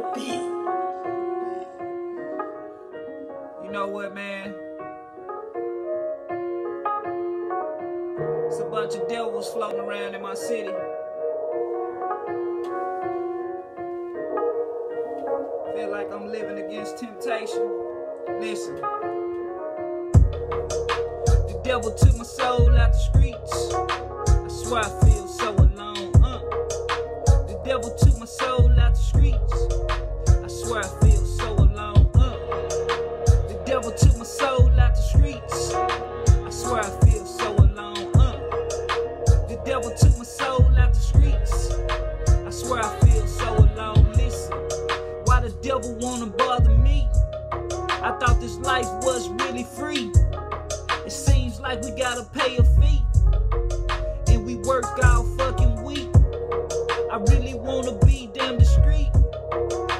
the beat. You know what, man? It's a bunch of devils floating around in my city. Feel like I'm living against temptation. Listen. The devil took my soul out the streets. I swear I feel devil wanna bother me? I thought this life was really free. It seems like we gotta pay a fee. And we work all fucking week. I really wanna be damn discreet.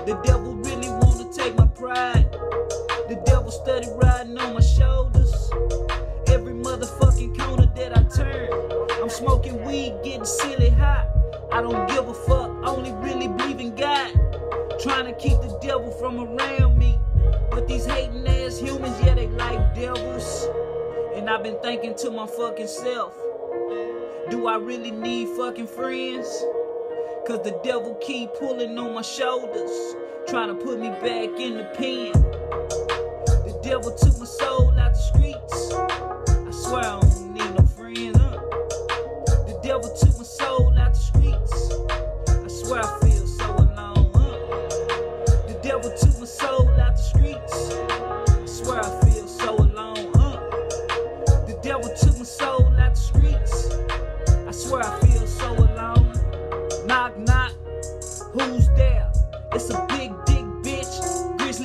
The devil really wanna take my pride. The devil steady riding on my shoulders. Every motherfucking corner that I turn, I'm smoking weed, getting silly hot. I don't give a fuck, only really believe in God. Trying to keep the devil from around me. But these hating ass humans, yeah, they like devils. And I've been thinking to my fucking self, do I really need fucking friends? Cause the devil keep pulling on my shoulders, trying to put me back in the pen. The devil took my soul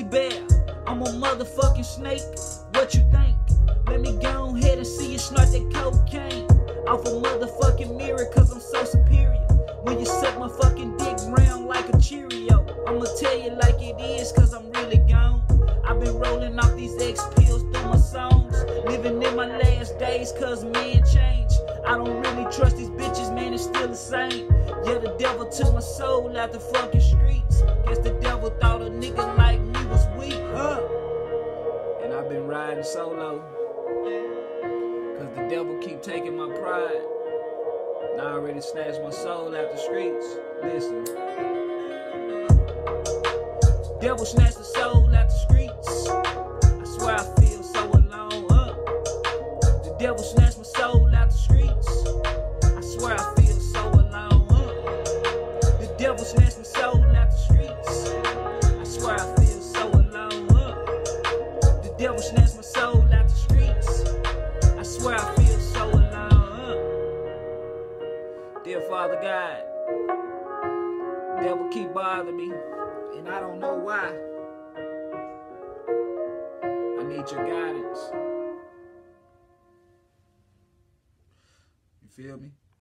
bear. I'm a motherfucking snake. What you think? Let me go ahead and see you snort that cocaine off a motherfucking mirror, cause I'm so superior. When you suck my fucking dick round like a Cheerio, I'ma tell you like it is, cause I'm really gone. I've been rolling off these X pills through my songs, living in my last days, cause man change. I don't really trust these bitches, man, it's still the same. Yeah, the devil took my soul out the fucking streets. Guess the devil thought a nigga like me And I've been riding solo. Cause the devil keep taking my pride. And I already snatched my soul out the streets. Listen. Devil snatched the soul out the streets. I swear I feel so alone, huh? The devil snatched my soul out the streets. I swear I feel Father God, devil keep bothering me, and I don't know why. I need your guidance. You feel me?